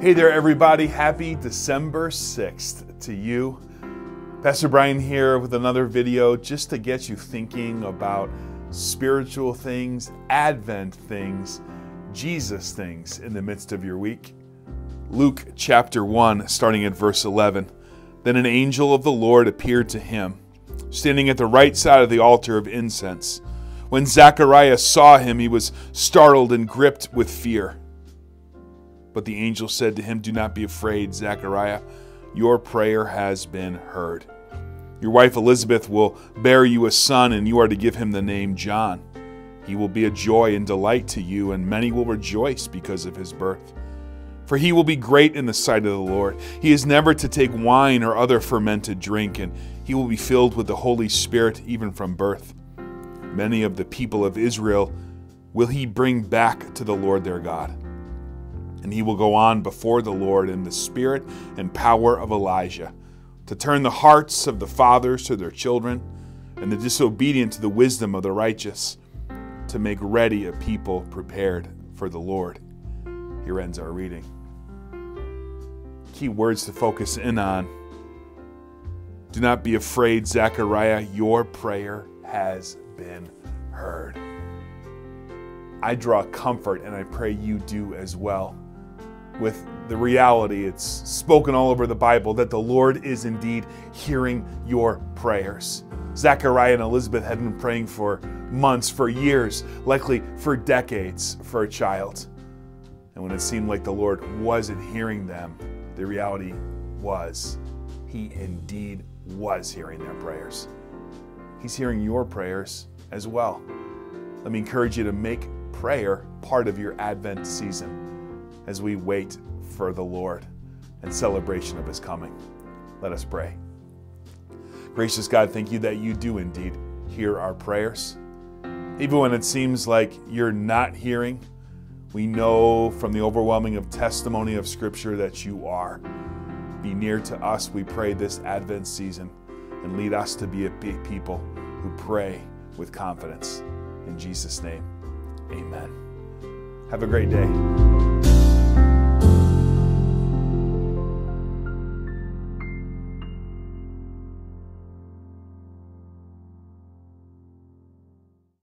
Hey there, everybody. Happy December 6th to you. Pastor Brian here with another video just to get you thinking about spiritual things, Advent things, Jesus things in the midst of your week. Luke chapter 1, starting at verse 11. Then an angel of the Lord appeared to him, standing at the right side of the altar of incense. When Zacharias saw him, he was startled and gripped with fear. But the angel said to him, Do not be afraid, Zechariah. Your prayer has been heard. Your wife Elizabeth will bear you a son, and you are to give him the name John. He will be a joy and delight to you, and many will rejoice because of his birth. For he will be great in the sight of the Lord. He is never to take wine or other fermented drink, and he will be filled with the Holy Spirit even from birth. Many of the people of Israel will he bring back to the Lord their God and he will go on before the Lord in the spirit and power of Elijah, to turn the hearts of the fathers to their children, and the disobedient to the wisdom of the righteous, to make ready a people prepared for the Lord. Here ends our reading. Key words to focus in on. Do not be afraid, Zechariah, your prayer has been heard. I draw comfort, and I pray you do as well with the reality, it's spoken all over the Bible, that the Lord is indeed hearing your prayers. Zechariah and Elizabeth had been praying for months, for years, likely for decades for a child. And when it seemed like the Lord wasn't hearing them, the reality was He indeed was hearing their prayers. He's hearing your prayers as well. Let me encourage you to make prayer part of your Advent season as we wait for the Lord and celebration of His coming. Let us pray. Gracious God, thank you that you do indeed hear our prayers. Even when it seems like you're not hearing, we know from the overwhelming of testimony of Scripture that you are. Be near to us, we pray, this Advent season, and lead us to be a people who pray with confidence. In Jesus' name, amen. Have a great day.